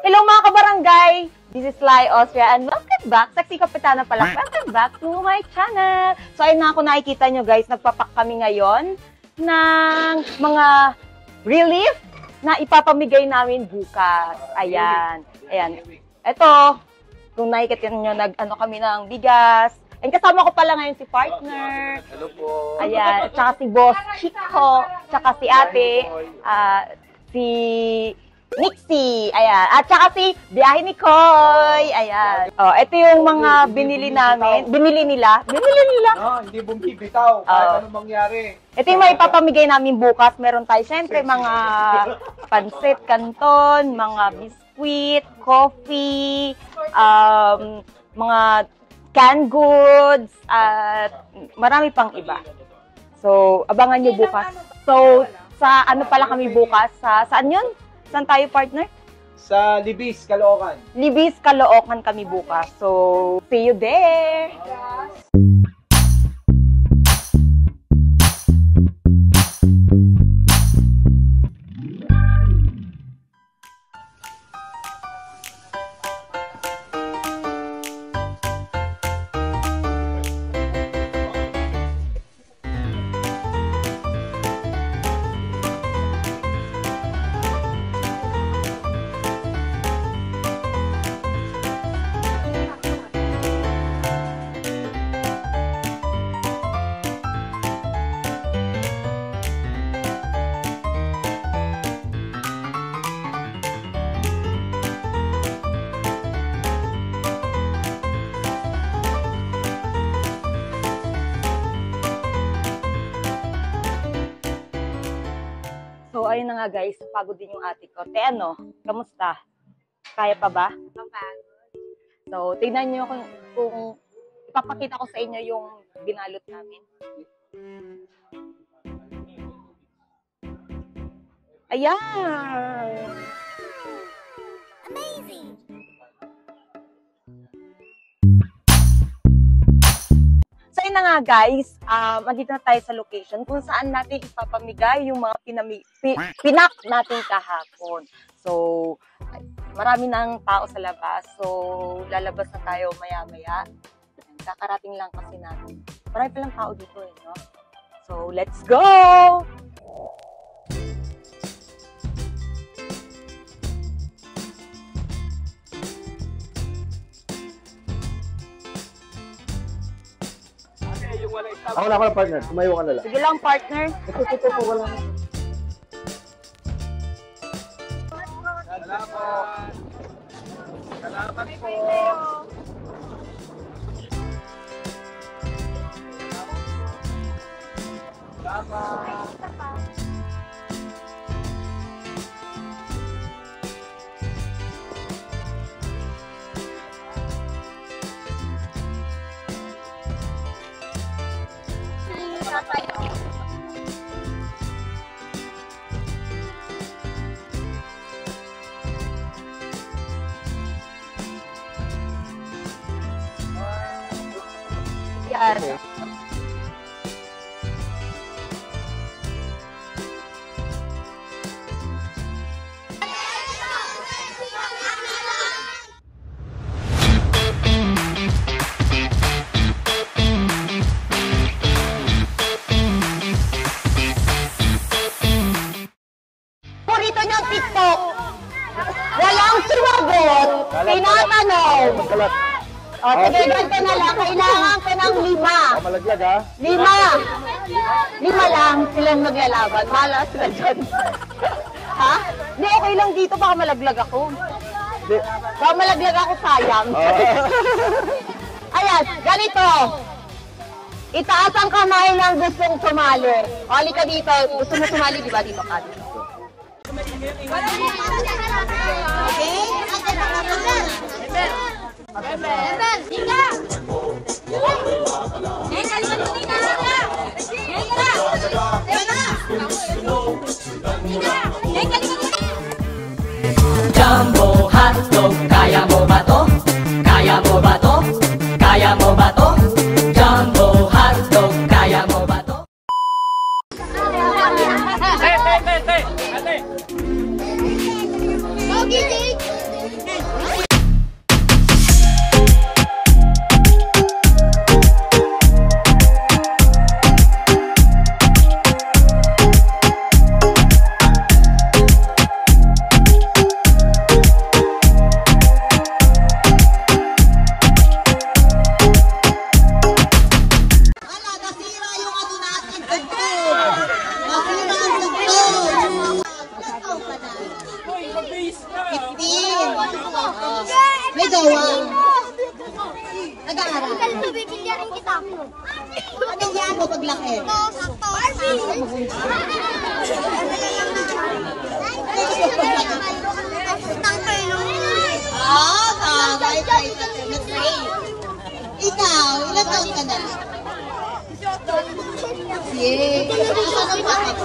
Hello mga kabarangay! This is Lai Austria and welcome back, Sexy Kapitana pala, welcome back to my channel! So ayun na ako nakikita nyo guys, nagpapak kami ngayon ng mga relief na ipapamigay namin bukas. Ayan, ayan. Ito, kung nakikita nyo, nag-ano kami ng bigas. And kasama ko pala ngayon si partner. Hello po. Ayan, at saka si Boss Chico, tsaka si ate, ah, si Nixie, ayan. At saka si Biyahe ni Koy, ayan. Oh, ito yung mga binili namin. Binili nila. Binili nila. No, hindi bumibitaw. Kahit Oo. anong mangyari. Ito yung may ipapamigay namin bukas. Meron tayo syempre mga pansit, kanton, mga biskuit, coffee, um, mga canned goods, at marami pang iba. So, abangan nyo bukas. So, sa ano pala kami bukas? Sa, saan yun? Saan tayo, partner? Sa Libis, Caloocan. Libis, Caloocan kami bukas. So, see you there! So, ayun na nga guys, pagod din yung ate ko. Te, ano? Kamusta? Kaya pa ba? So, tignan nyo kung, kung ipapakita ko sa inyo yung binalot namin. Ayan! Yun na nga guys, um, andito na tayo sa location kung saan natin ipapamigay yung mga pinami, pi, pinak natin kahapon. So, marami ng tao sa labas. So, lalabas na tayo maya-maya. Kakarating lang kasi natin. Marami palang tao dito eh, no? So, let's go! Ako na ako ng partner. Tumayo ka na lang. Sige lang, partner. Ito, ito, ito. Wala na. Salamat. Salamat po. Salamat. 你好。你好。Kalat. O, sige, ganito na lang. Kailangan ko ng lima. Malaglag ha. Lima. Lima lang silang maglalaban. Malas sila dyan. ha? Hindi, okay lang dito. Baka malaglag ako. Baka malaglag ako, sayang. Ayan, ganito. Itaas ang kamay ng gustong sumali. O, halika dito. Gusto mo sumali, di ba? Dito ka. Dito. Jumbo hotdog, kaya mo ba to? Kaya mo ba to? Kaya mo ba to? May gawa. Nag-aaral. Anong yan mo paglaki? Tayo sa nag-train. Ikaw, ilan taon ka na? Yay! Ano ang bakit?